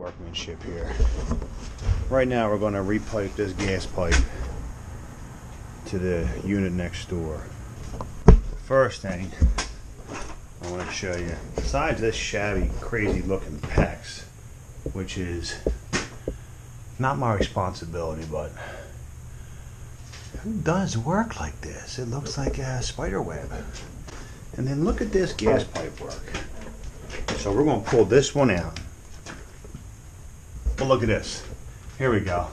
workmanship here. Right now we're going to repipe this gas pipe to the unit next door. First thing I want to show you, besides this shabby, crazy looking PEX, which is not my responsibility, but who does work like this? It looks like a spider web. And then look at this gas pipe work. So we're going to pull this one out. Well, look at this. Here we go.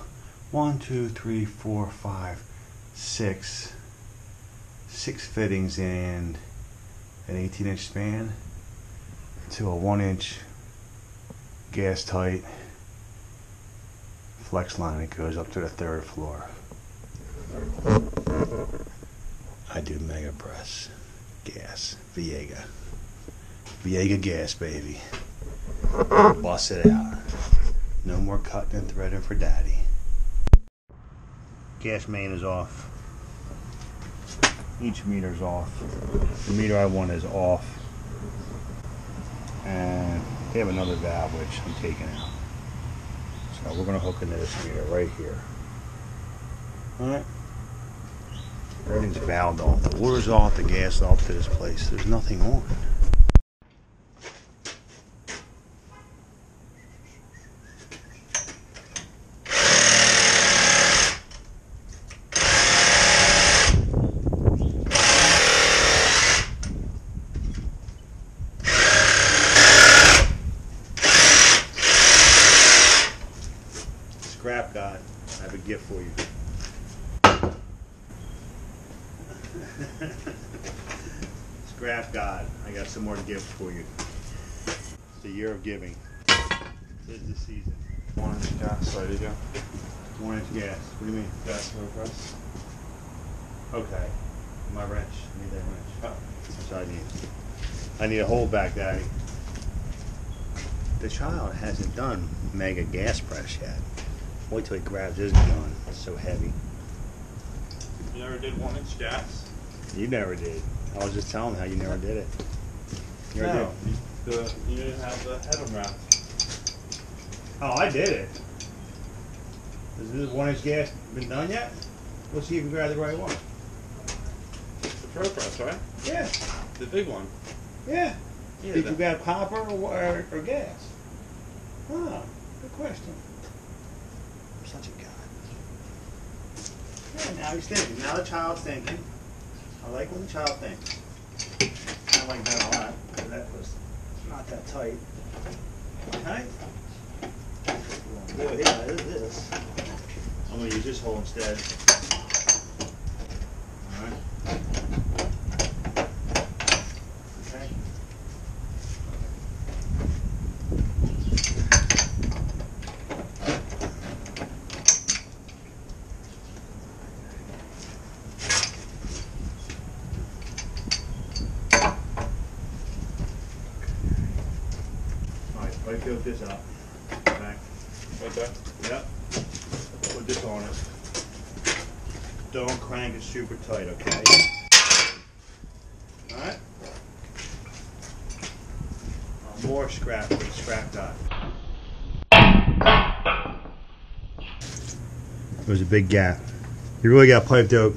One, two, three, four, five, six. Six fittings in an 18 inch span to a one inch gas tight flex line that goes up to the third floor. I do mega press gas Viega Viega gas baby bust it out no more cutting and threading for daddy. Gas main is off. Each meter is off. The meter I want is off. And they have another valve which I'm taking out. So we're going to hook into this meter right here. Alright? Everything's valved off. The water's off, the gas off to this place. There's nothing on. Scrap God, I have a gift for you. Scrap God, I got some more gifts for you. It's the year of giving. This is the season. One inch gas, there you go. One inch gas. What do you mean? Gas no press. Okay. My wrench. I need that wrench. Oh. That's what I need. I need a hold back, Daddy. The child hasn't done mega gas press yet. Wait till he grabs his gun. It's so heavy. You never did one inch gas? You never did. I was just telling him how you never did it. You no. You, the, you didn't have the head wrap. Oh, I did it. Has this one inch gas been done yet? We'll see if we grab the right one. It's the Pro Press, right? Yeah, The big one. yeah. Yeah. Did you grab copper or, or, or gas? Huh. good question. I'm such a god. Yeah, now he's thinking. Now the child's thinking. I like when the child thinks. I like that a lot. That was not that tight. Okay? Well, yeah, it is. I'm gonna use this hole instead. Alright. Okay. Alright, this up. Back. Right there. Yep. Put this on it. Don't crank it super tight, okay? Alright? Uh, More scrap, scrap dot. There's a big gap. You really got piped out.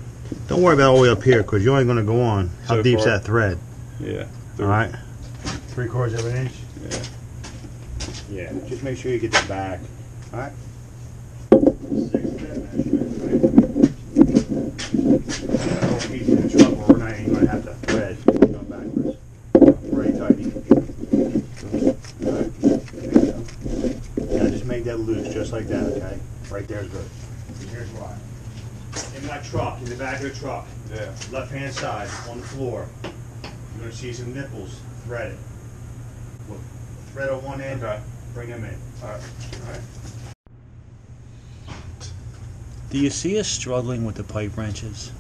Don't worry about all the way up here, because you're only going to go on. How So deep's far. that thread? Yeah. Alright? Three quarters of an inch? Yeah. Yeah, just make sure you get the back. Alright? We're not even gonna have to thread. Go backwards. Very tighty. Alright, there you go. Yeah, just make that loose, just like that, okay? Right there's good. Here's why. In my truck, in the back of the truck, Yeah. left hand side on the floor, you're gonna see some nipples threaded. Look, Thread on one end, Okay. Bring them in. Alright. Alright. Do you see us struggling with the pipe wrenches?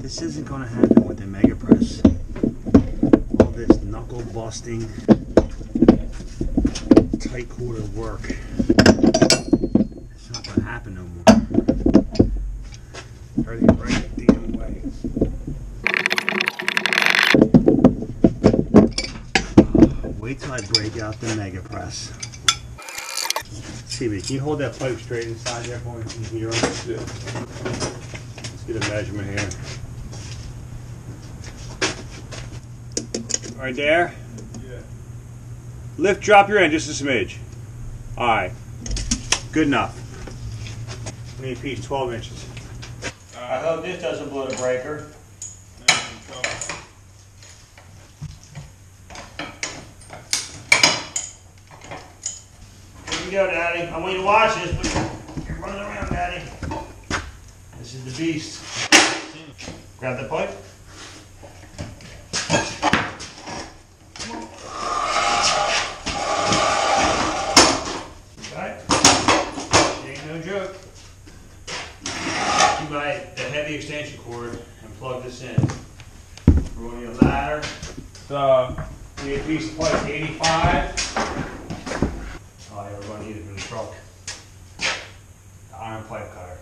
This isn't gonna happen with the Mega Press. All this knuckle busting, tight quarter work. It's not gonna happen no more. Everything right the damn way. wait till I break out the mega press. CB, can you hold that pipe straight inside there for me? Hear it? Yeah. Let's get a measurement here. Right there. Yeah. Lift, drop your end just a smidge. All right. Good enough. Need a piece 12 inches. I hope this doesn't blow the breaker. Go, Daddy. I want you to watch this, but you're running around, Daddy. This is the beast. Grab the pipe. Okay? Ain't no joke. You buy the heavy extension cord and plug this in. We're going to need a ladder. So, Need a piece of pipe, 85. Yeah, we're gonna need it for the truck. The iron pipe cutter.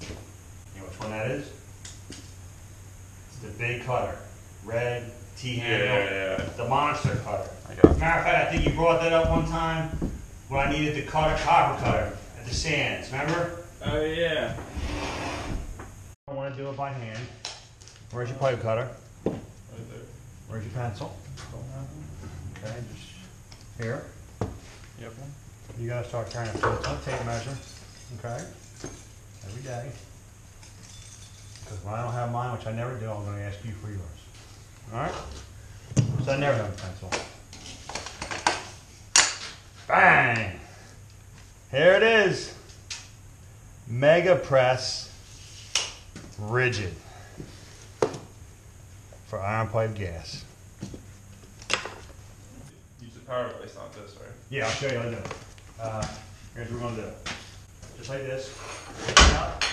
You know which one that is? It's the big cutter. Red, T yeah, handle. yeah, yeah. The monster cutter. I. Matter of fact, I think you brought that up one time when I needed to cut a copper cutter at the sands, remember? Oh, yeah. I wanna do it by hand. Where's your pipe cutter? Right there. Where's your pencil? Okay, just here. Yep. You gotta start carrying a pencil, tape measure, okay? Every day. Because when I don't have mine, which I never do, I'm gonna ask you for yours. Alright? So I never have a pencil. Bang! Here it is. Mega Press Ridgid. For iron pipe gas. Use the power place, not this, right? Yeah, I'll show you how to do it. Uh, here's what we're gonna do. Just like this. Out.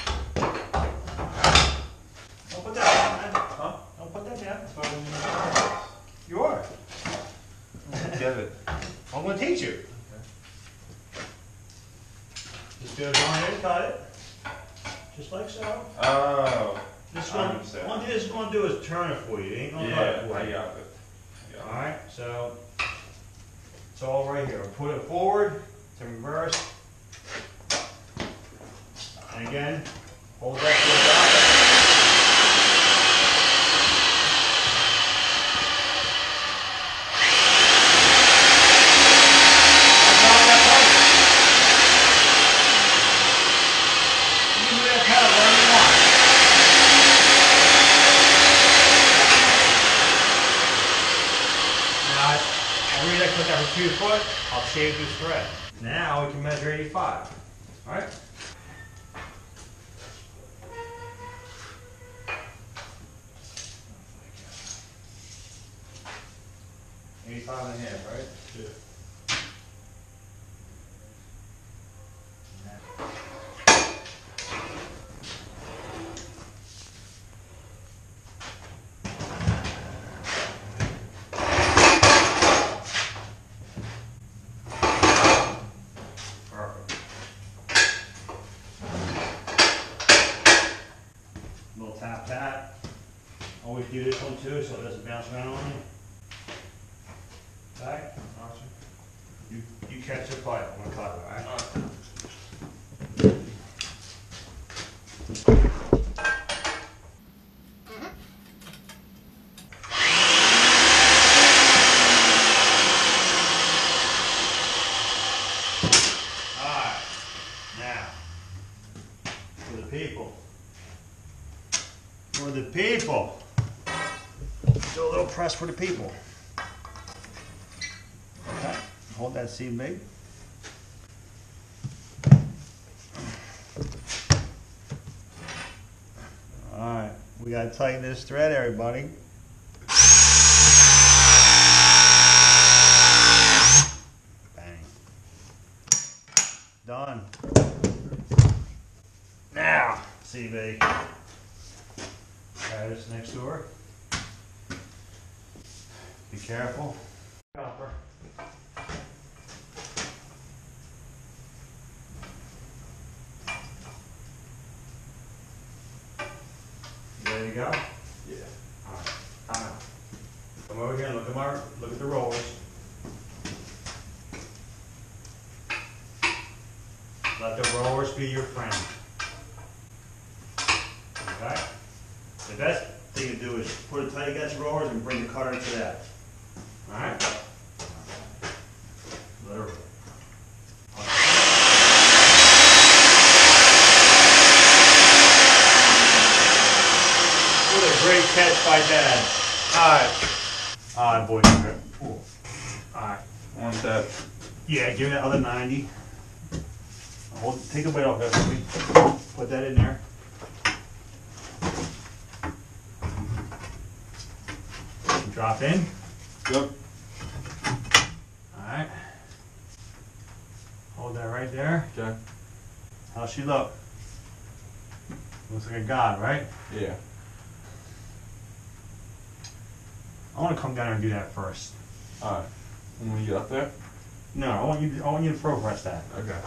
Don't put that down, man. Huh? Don't put that down. So, I You are. didn't get it. I'm gonna teach you. Okay. Just go down here and cut it. Just like so. Oh. This I one, one thing it's gonna do is turn it for you. It ain't gonna cut it for you. I got it. Alright, so it's all right here. Put it forward to reverse. And again, hold that to the top. That's all that part. You can do that pedal wherever you want. Now, I I really like to put that for two foot, I'll shave this thread. Now we can measure 85. Alright? Eighty-five and a half, right? Yeah. Perfect. Little tap tap. Always do this one too, so it doesn't bounce around on you. Okay? You, you catch the pipe, I'm gonna cut it, alright? Alright. Alright, now, for the people. For the people. Do a little press for the people. Okay, hold that CB. Alright, we gotta tighten this thread, everybody. Bang. Done. Now, CB. Try this next door. Be careful. There you go? Yeah. Alright, time out. Come over here and look at my look at the rollers. Let the rollers be your friend. Okay? The best thing to do is put a tight against the rollers and bring the cutter into that. Catch by Dad. Alright. Alright, boys. Ooh. Alright. Want that? Yeah, give me that other ninety. Hold, take the weight off that for me. Put that in there. Drop in. Yep. Alright. Hold that right there. Okay. How's she look? Looks like a god, right? Yeah. I wanna come down and do that first. Alright. When we get up there? No, I want you to, I want you to throw press that. Okay.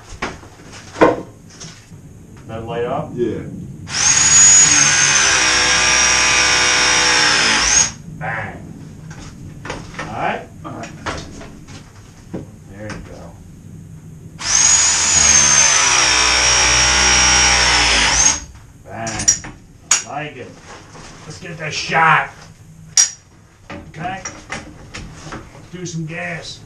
That light up. Yeah. Bang. Alright? Alright. There you go. Bang. I like it. Let's get that shot. Okay? Let's some gas.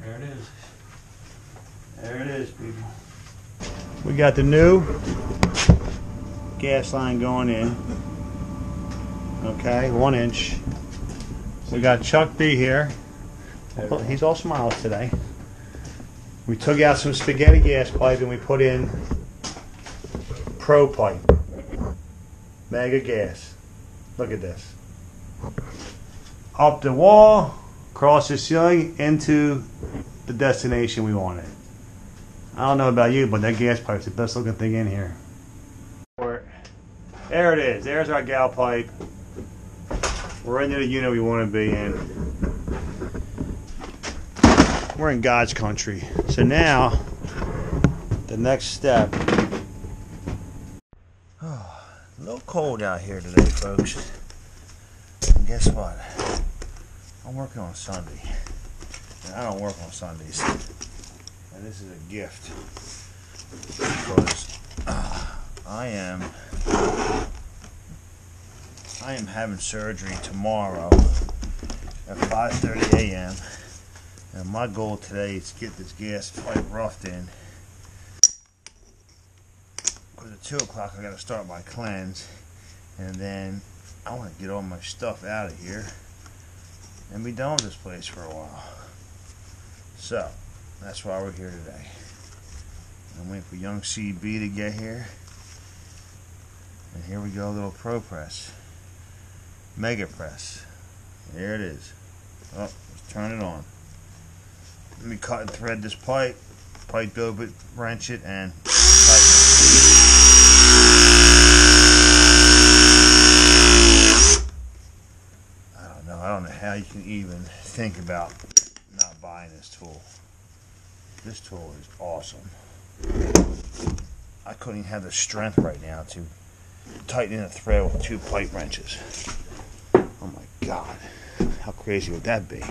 There it is. There it is, people. We got the new gas line going in. Okay, one inch. We got Chuck B here. Well, He's all smiles today. We took out some spaghetti gas pipe and we put in Pro pipe. Mega gas. Look at this. Up the wall, across the ceiling, into the destination we wanted. I don't know about you, but that gas pipe's the best looking thing in here. There it is. There's our gal pipe. We're into the unit we want to be in. We're in God's country. So now, the next step. Oh, a little cold out here today, folks. And guess what? I'm working on Sunday. And I don't work on Sundays. And this is a gift. Because uh, I am I am having surgery tomorrow at 5:30 a.m. And my goal today is to get this gas pipe roughed in. Because at 2 o'clock I got to start my cleanse. And then I want to get all my stuff out of here and be done with this place for a while. So, that's why we're here today. I'm waiting for young CB to get here. And here we go, little pro press. Mega press. There it is. Oh, let's turn it on. Let me cut and thread this pipe. Pipe dope it, wrench it, and tighten it. I don't know. I don't know how you can even think about not buying this tool. This tool is awesome. I couldn't even have the strength right now to tighten in a thread with two pipe wrenches. Oh my god. How crazy would that be?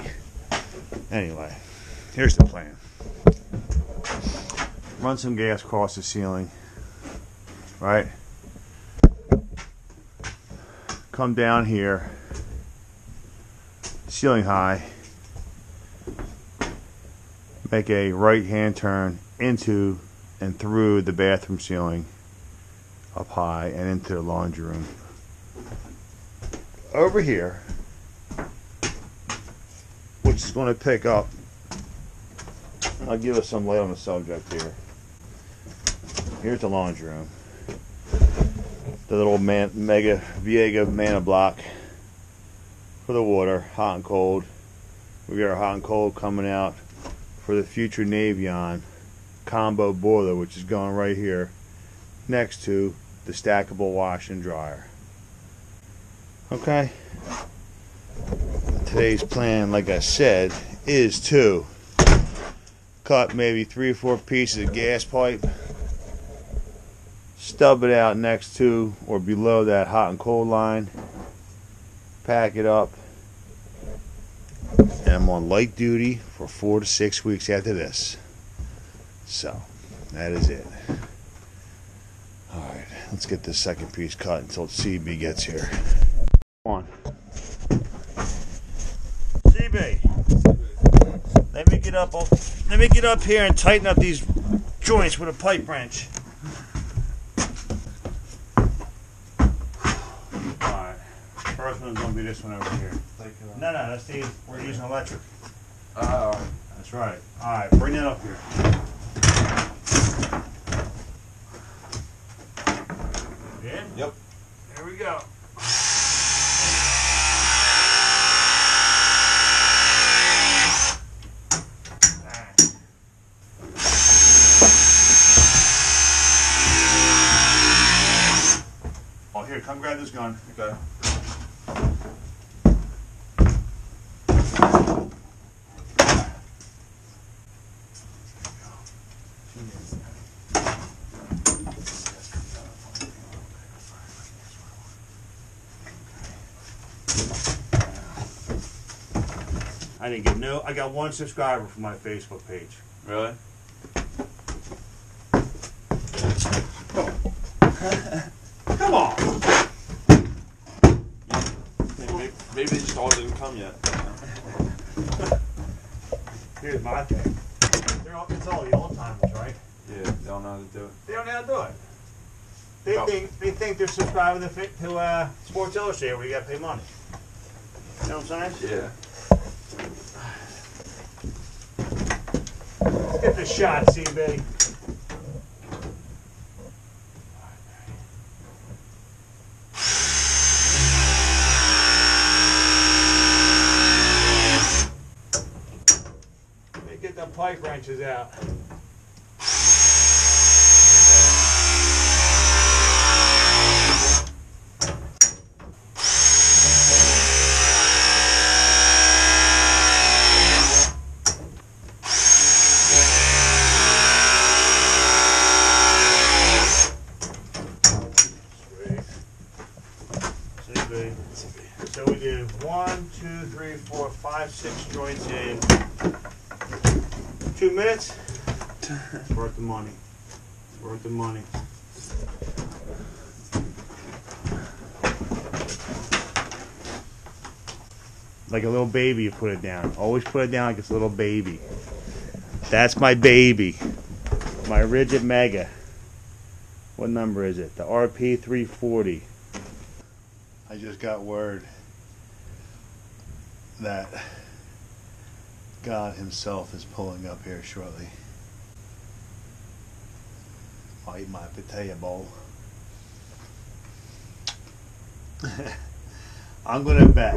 Anyway, here's the plan. Run some gas across the ceiling. Right? Come down here. Ceiling high. Make a right hand turn into and through the bathroom ceiling up high and into the laundry room. Over here, which is going to pick up, I'll give us some light on the subject here. Here's the laundry room. The little man, Mega Viega ManaBloc for the water, hot and cold. We got our hot and cold coming out for the future Navien combo boiler, which is going right here next to the stackable wash and dryer. Okay. Today's plan, like I said, is to cut maybe three or four pieces of gas pipe, stub it out next to or below that hot and cold line, pack it up, and I'm on light duty for four to six weeks after this. So, that is it. Alright, let's get this second piece cut until CB gets here. Come on. CB. Let me get up. Let me get up here and tighten up these joints with a pipe wrench. All right. First one's gonna be this one over here. No, no, that's the. We're using electric. Oh. That's right. All right, bring that up here. In? Yep. Here we go. Come grab this gun. Okay. I didn't get no. I got one subscriber from my Facebook page. Really? Come on. Maybe, maybe they just all didn't come yet. Here's my thing. They're all, it's all the old timers, right? Yeah, they don't know how to do it. They don't know how to do it. They think they think they're subscribing to, to uh, Sports Illustrated where you got to pay money. You know what I'm saying? Yeah. Let's get the shot, CB. Pipe out. Two minutes. It's worth the money. It's worth the money. Like a little baby, you put it down. Always put it down like it's a little baby. That's my baby. My Ridgid Mega. What number is it? The RP 340. I just got word that God Himself is pulling up here shortly. I'll eat my potato bowl. I'm gonna bet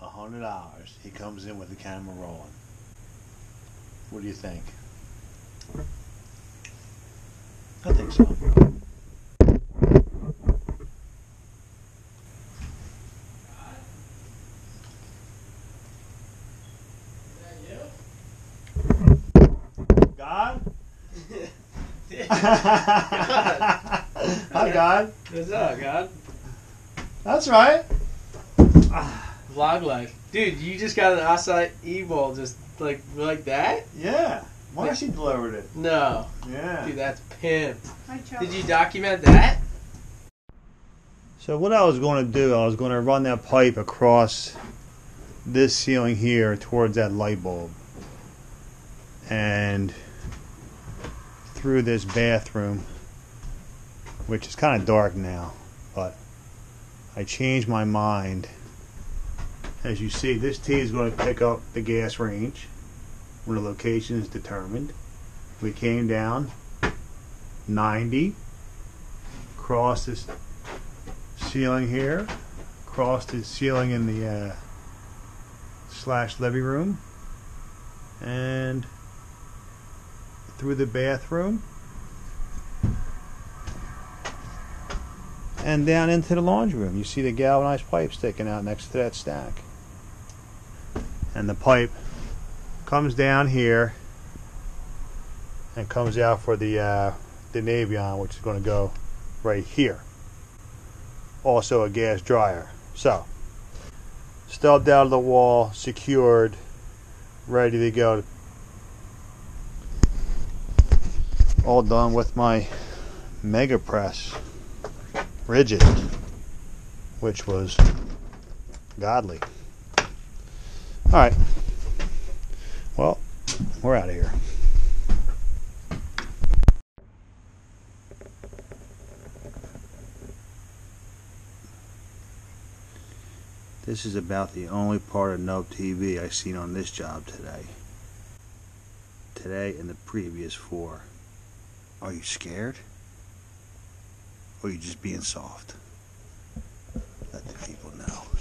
a hundred dollars he comes in with the camera rolling. What do you think? I think so. God? Hi, God. What's up, God? That's right. Ah, vlog life. Dude, you just got an acai bowl just like like that? Yeah. Marcy delivered it. No. Yeah. Dude, that's pimp. Did you document that? So what I was going to do, I was going to run that pipe across this ceiling here towards that light bulb, and through this bathroom, which is kind of dark now, but I changed my mind. As you see, this T is going to pick up the gas range when the location is determined. We came down 90, crossed this ceiling here, across the ceiling in the uh, slash living room, and through the bathroom, and down into the laundry room. You see the galvanized pipe sticking out next to that stack. And the pipe comes down here and comes out for the uh, the Navien, which is going to go right here. Also a gas dryer. So stubbed out of the wall, secured, ready to go. All done with my Mega Press Ridgid, which was godly. All right. Well, we're out of here. This is about the only part of Nope TV I've seen on this job today. Today and the previous four. Are you scared? Or are you just being soft? Let the people know.